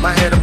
My head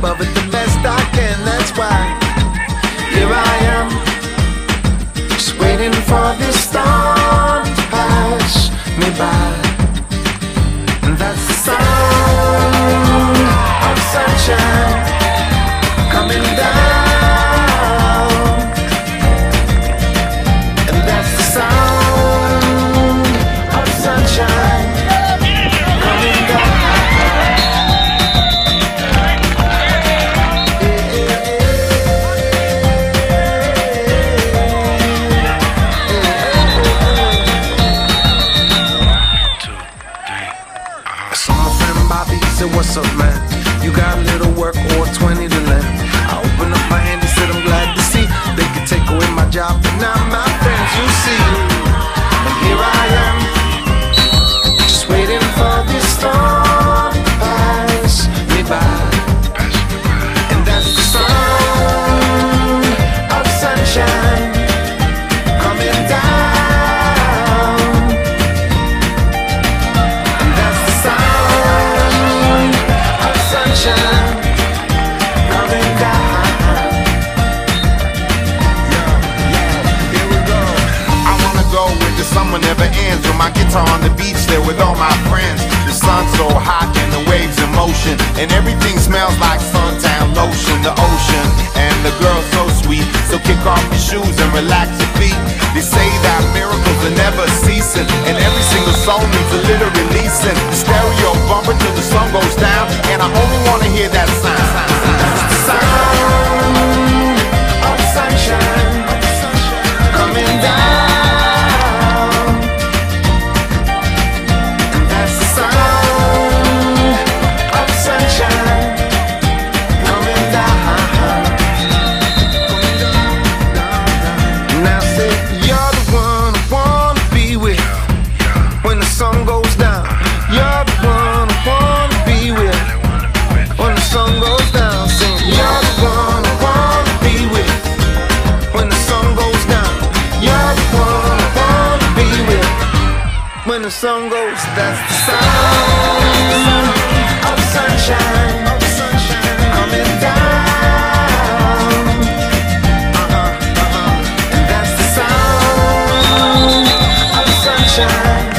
said, what's up, man? You got a little work or 20 to lend. I open up my hand summer never ends with my guitar on the beach there with all my friends. The sun's so hot and the waves in motion, and everything smells like suntan lotion. The ocean and the girl so sweet. So kick off your shoes and relax your feet. They say that miracles are never ceasing, and every single soul needs a little releasing. The stereo bumper till the sun goes down, goes. That's the sound of sunshine, coming. Uh-huh, uh-huh. And that's the sound of sunshine